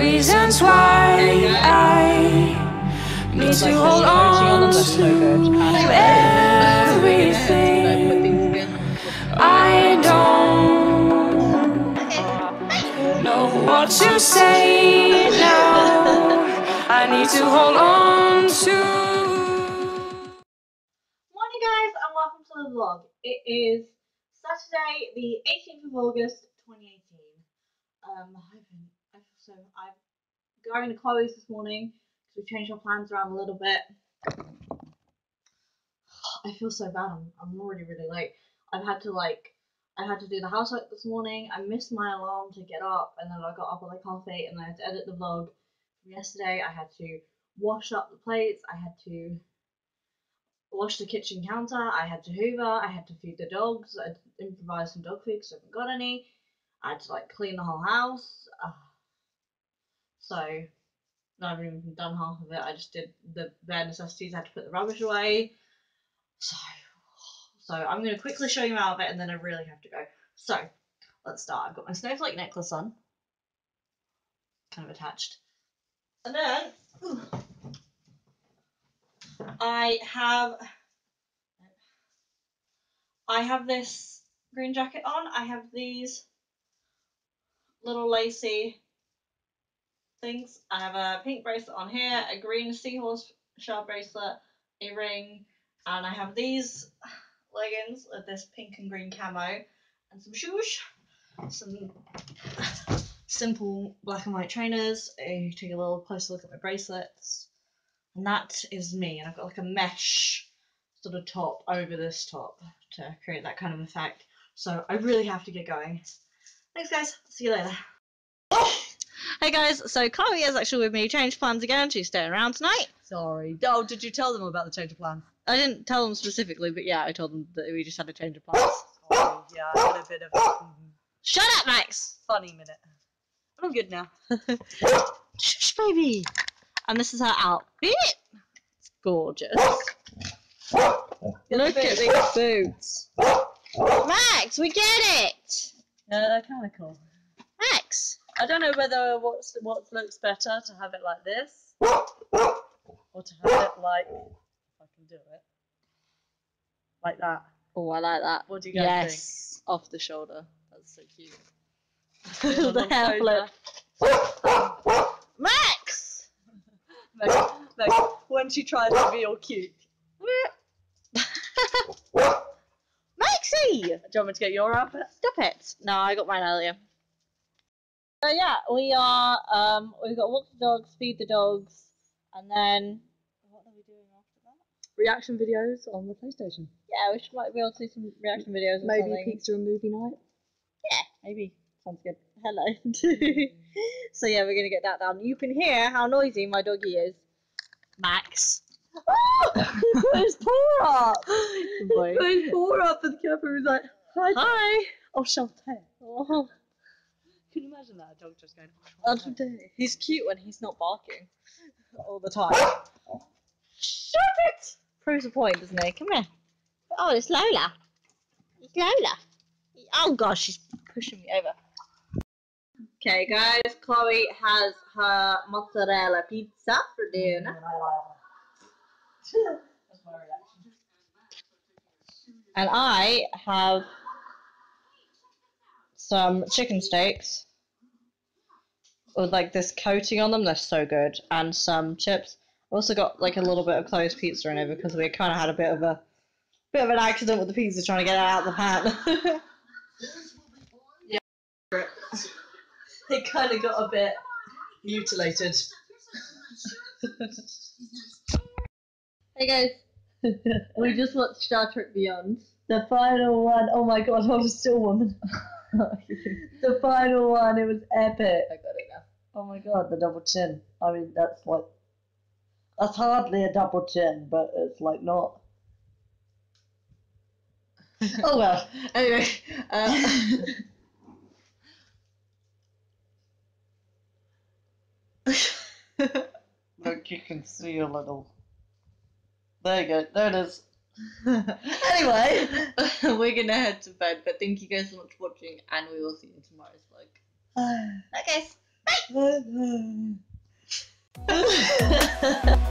reasons why I need to hold on to everything. I don't know what to say now. I need to hold on to. Morning, guys, and welcome to the vlog. It is Saturday, the 18th of August, 2018. Um, So. I'm going to Chloe's this morning because we changed our plans around a little bit. I feel so bad. I'm, I'm already really late. I've had to like, I had to do the housework this morning. I missed my alarm to get up, and then I got up at like half eight, and I had to edit the vlog from yesterday. I had to wash up the plates. I had to wash the kitchen counter. I had to hoover. I had to feed the dogs. I improvised some dog food because I haven't got any. I had to like clean the whole house. Uh, so I haven't even done half of it. I just did the bare necessities. I had to put the rubbish away. So, so I'm going to quickly show you my outfit and then I really have to go. So let's start. I've got my snowflake necklace on, kind of attached, and then. I have I have this green jacket on. I have these little lacy things. I have a pink bracelet on here, a green seahorse shell bracelet, a ring, and I have these leggings with this pink and green camo and some shoes. Some simple black and white trainers. I take a little closer look at my bracelets. And that is me. And I've got like a mesh sort of top over this top to create that kind of effect. So I really have to get going. Thanks, guys. See you later. Hey guys, so Chloe is actually with me. Changed plans again. She's staying around tonight. Sorry. Oh, did you tell them about the change of plans? I didn't tell them specifically, but yeah, I told them that we just had a change of plans. Sorry. Yeah, I had a bit of mm, Shut up, Max! funny minute. But I'm good now. Shush, baby! And this is her outfit. It's gorgeous. Look at these boots. Max, we get it! Yeah, they're kind of cool. Max! I don't know whether what's what looks better to have it like this or to have it like if I can do it like that. Oh, I like that. What do you guys yes, off the shoulder. That's so cute. think? the hair flip. Max! Meg, Meg, when she tries to be all cute. Maxie! Do you want me to get your outfit? Stop it! No, I got mine earlier. So yeah, we are. Um, we've got walk the dogs, feed the dogs, and then what are we doing after that? Reaction videos on the PlayStation. Yeah, we should might be able to see some reaction videos or Maybe something. pizza and movie night. Yeah, maybe. Sounds good. Hello. so yeah, we're gonna get that down. You can hear how noisy my doggy is. Max. Oh! he put his paw up. Boy. Put his paw up and the camera was like, hi. Hi. Oh, Shantae. Oh, Can you imagine that? A dog just going, that's oh. He's cute when he's not barking all the time. Shut it! Proves a point, doesn't he? Come here. Oh, it's Lola. It's Lola. Oh gosh, she's pushing me over. Okay, guys, Chloe has her mozzarella pizza for dinner. Mm, that's. And I have some chicken steaks with like this coating on them. They're so good. And some chips. I Also got like a little bit of closed pizza in it because we kind of had a bit of a bit of an accident with the pizza trying to get it out of the pan. yeah, It kind of got a bit mutilated. hey guys, we just watched Star Trek Beyond. The final one, oh my god, hold a still woman. the final one, it was epic. Oh my god, the double chin. I mean, that's like. That's hardly a double chin, but it's like not. Oh well. Anyway, uh, Look, you can see a little. There you go, there it is. anyway, we're gonna head to bed. But thank you guys so much for watching, and we will see you in tomorrow's vlog. Bye guys. 嗯嗯。